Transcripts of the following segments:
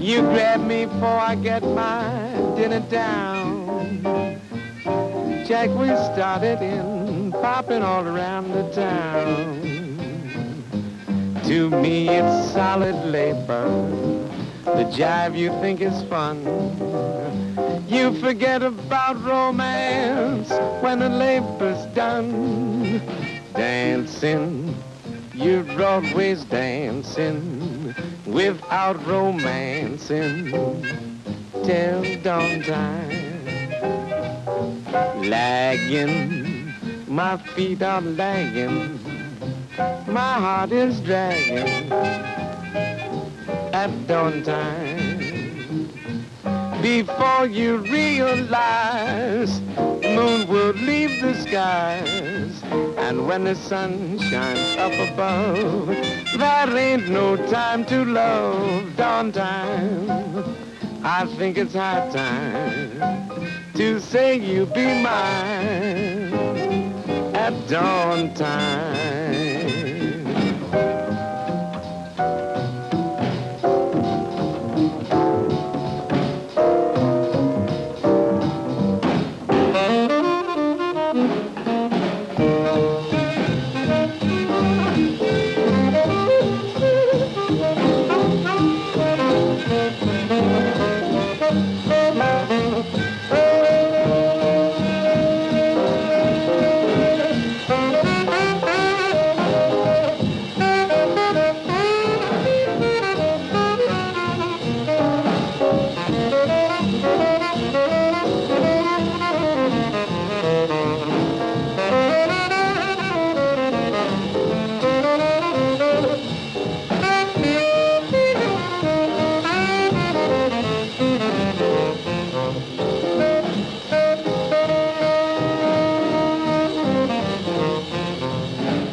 You grab me before I get my dinner down. Jack, we started in, popping all around the town. To me, it's solid labor. The jive you think is fun. You forget about romance when the labor's done. Dancing, you're always dancing without romancing till dawn time. Lagging, my feet are lagging, my heart is dragging at dawn time. Before you realize, moon will leave the skies, and when the sun shines up above, there ain't no time to love. Dawn time, I think it's high time to say you be mine at dawn time.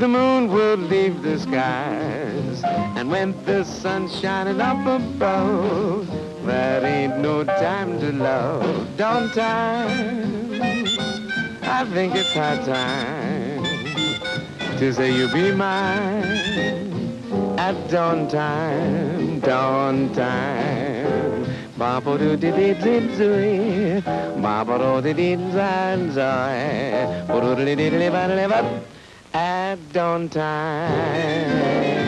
the moon will leave the skies, and when the sun's shining up above, there ain't no time to love. Dawn time, I think it's high time to say you'll be mine at dawn time, dawn time. Baba do di di di di, Baba do di di zan zai, Baba do di di di di di at dawn time.